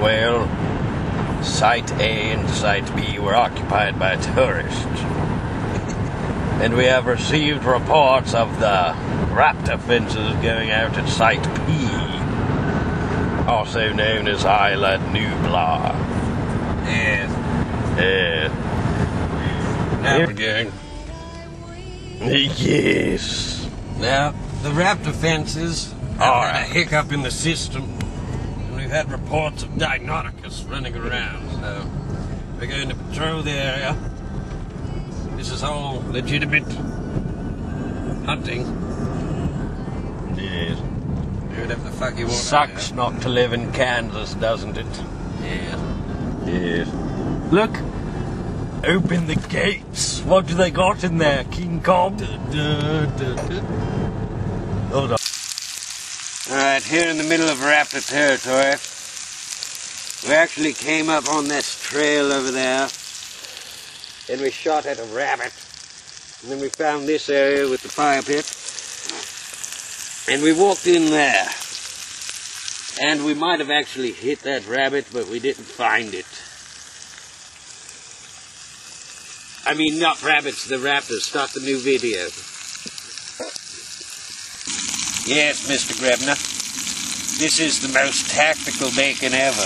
Well, Site A and Site B were occupied by tourists. and we have received reports of the raptor fences going out at Site P, also known as Isla Nublar. Yes. Yeah. Now Here- we're going. Yes. Now, the raptor fences are a hiccup in the system, we've had reports of Deinonychus running around, so we're going to patrol the area. This is all legitimate hunting. Yes. Do whatever the fuck you want. Sucks not to live in Kansas, doesn't it? Yeah. Yes. Look. Open the gates. What do they got in there, King Kong? Here in the middle of raptor territory, we actually came up on this trail over there, and we shot at a rabbit. And then we found this area with the fire pit, and we walked in there. And we might have actually hit that rabbit, but we didn't find it. I mean, not rabbits, the raptors. Start the new video. Yes, Mr. Grebner. This is the most tactical bacon ever.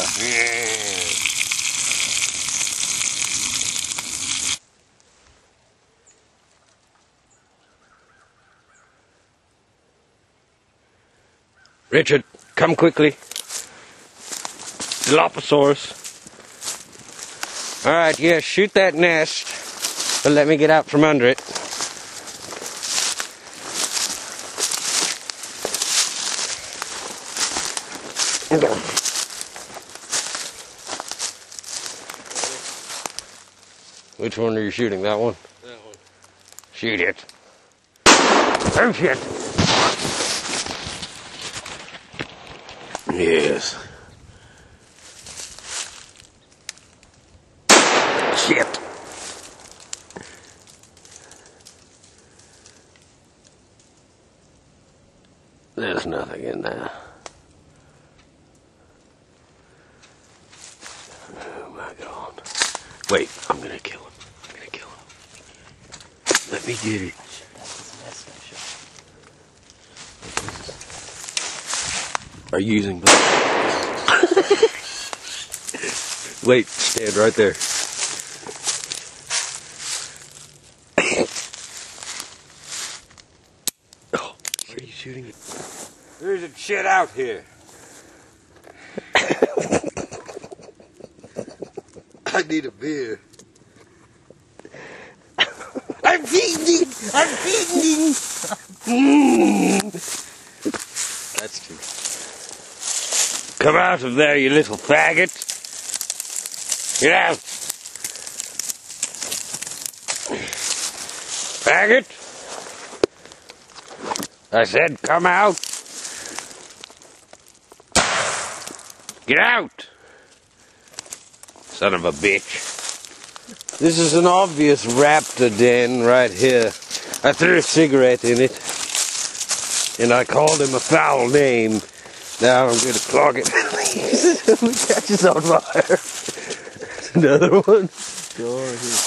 Richard, come quickly. Dilophosaurus. All right, yeah, shoot that nest, but let me get out from under it. Which one are you shooting? That one? That one. Shoot it. Oh shit! Yes. Shit. There's nothing in there. Oh my god. Wait, I'm gonna kill him. I'm gonna kill him. Let me get it. Are you using Wait, stand right there. oh, are you shooting it? There's a shit out here. I need a beer. I'm feeding! I'm feeding! That's too. Come out of there, you little faggot! Get out! Faggot! I said, come out! Get out! Son of a bitch. This is an obvious raptor den right here. I threw a cigarette in it, and I called him a foul name. Now I'm going to clog it. it catches on fire. Another one. Go on here.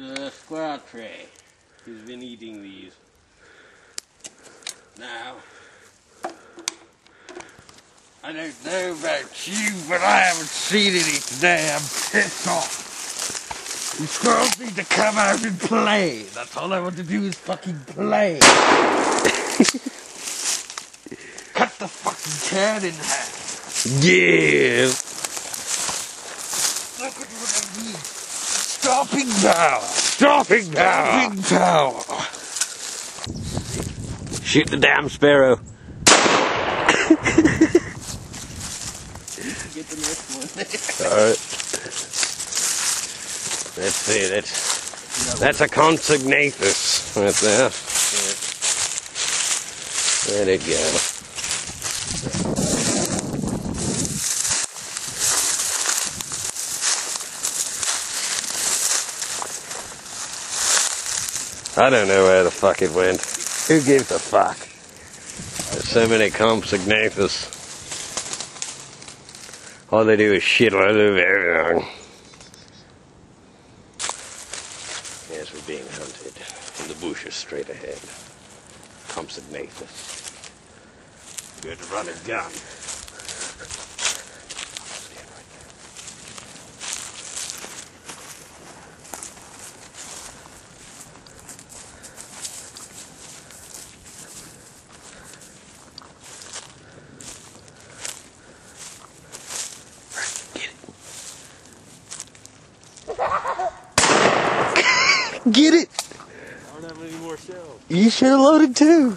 Uh, squirrel tray. He's been eating these. Now, I don't know about you, but I haven't seen any today. I'm pissed off. You squirrels need to come out and play. That's all I want to do is fucking play. Cut the fucking can in half. Yeah. Look at what I need. Stopping power. Stopping power. Stopping power. Shoot the damn sparrow. get the next one. Alright. Let's see, that's, that's a Compsognathus right there. Let it go. I don't know where the fuck it went. Who gives a fuck? There's so many Compsognathus. All they do is shit all over everything. Yes, we're being hunted in the bushes straight ahead. Thompson Nathan. Good to run a gun. Get it. I don't have any more shells. You should have loaded too.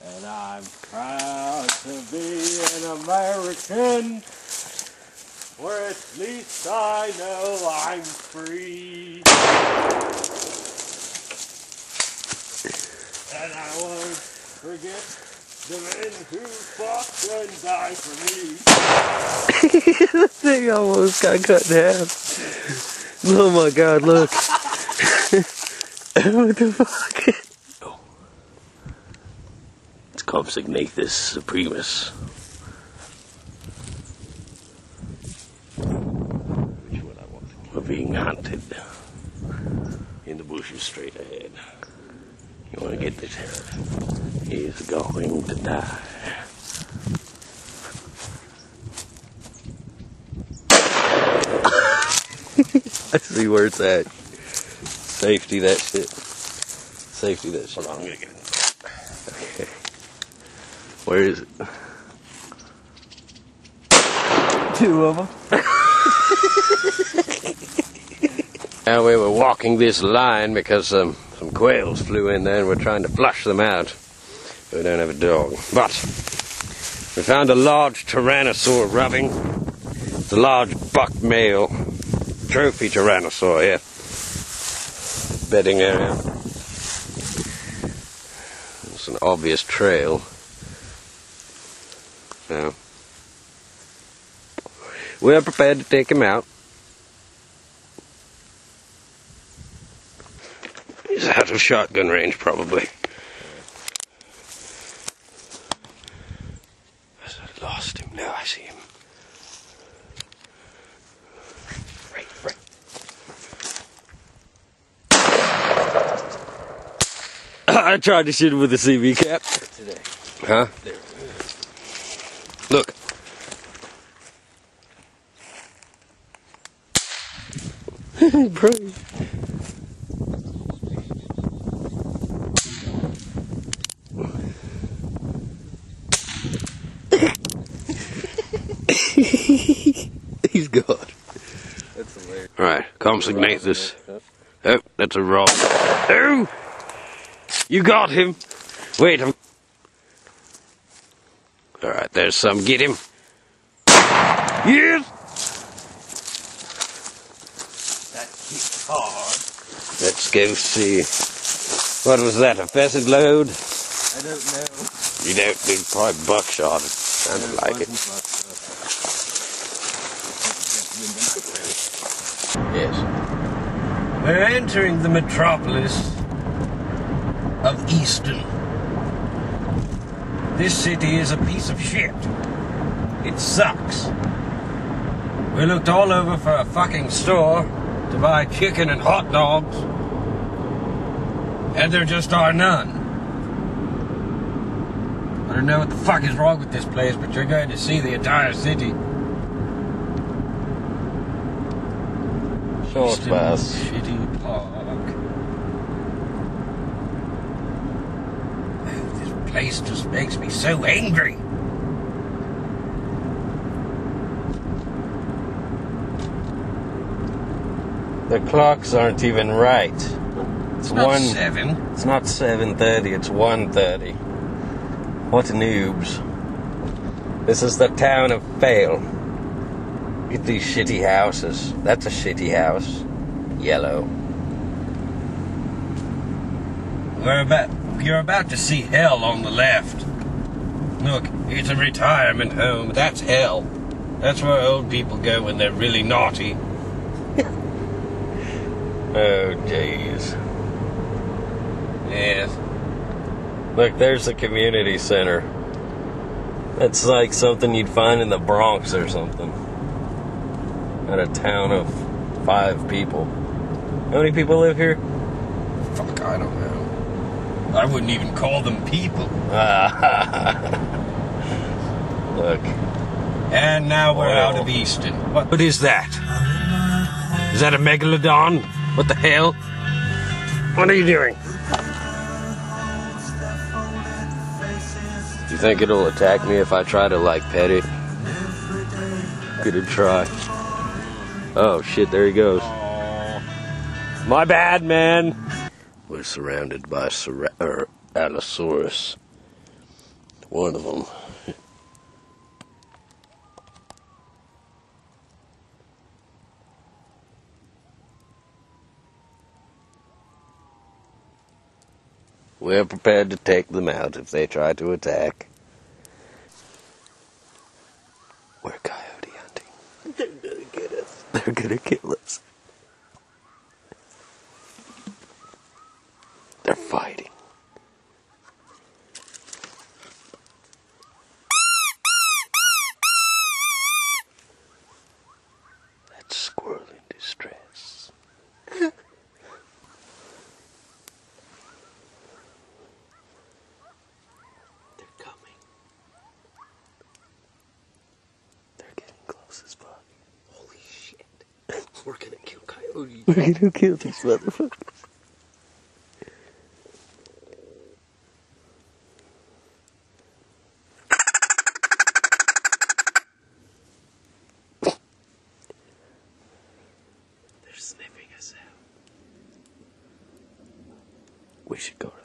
And I'm proud to be an American, where at least I know I'm free. And I won't forget the men who fought and died for me. the thing almost got cut in half. Oh my god, look. What the fuck? It's Compsognathus supremus. We're being hunted in the bushes straight ahead. You want to get this? He's going to die. I see where it's at. Safety that shit. Safety that shit. Hold on, I'm gonna get it. Okay. Where is it? Two of them. Now we were walking this line because um, some quails flew in there and we're trying to flush them out. We don't have a dog. But we found a large tyrannosaur rubbing. It's a large buck male trophy tyrannosaur here. Bedding area. It's an obvious trail. So we're prepared to take him out. He's out of shotgun range, probably. Lost him. Now I see him. Right, right. I tried to shoot him with a CB cap. Today. Huh? There. Look. Bro. He's gone. That's hilarious. Alright, consignate this. Oh, that's a rock. Oh! You got him! Wait, I'm... Alright, there's some. Get him. Yes! That kicked hard. Let's go see. What was that, a pheasant load? I don't know. You don't think probably buckshot. It sounded like it. Yes. We're entering the metropolis of Easton. This city is a piece of shit. It sucks. We looked all over for a fucking store to buy chicken and hot dogs, and there just are none. I don't know what the fuck is wrong with this place, but you're going to see the entire city. Short Easton bus. Shitty Park. Oh, this place just makes me so angry. The clocks aren't even right. It's Not one. seven. It's not seven thirty. It's one thirty. What noobs! This is the town of Fail. Look at these shitty houses. That's a shitty house. Yellow. We're about you're about to see hell on the left. Look, it's a retirement home. That's hell. That's where old people go when they're really naughty. Oh jeez. Yes. Look, there's the community center. It's like something you'd find in the Bronx or something. At a town of five people. How many people live here? Fuck, I don't know. I wouldn't even call them people. Look. And now we're Wow. out of Easton. What, what is that? Is that a megalodon? What the hell? What are you doing? Do you think it'll attack me if I try to like pet it? Gonna try. Oh shit, there he goes. My bad, man. We're surrounded by Sora- er, Allosaurus. One of them. We're prepared to take them out if they try to attack. We're coyote hunting. They're gonna get us. They're gonna kill us. They're fighting. That's squirrel in distress. They're coming. They're getting close as fuck. Holy shit. We're gonna kill coyotes. We're gonna kill these motherfuckers. They're sniffing us out. We should go to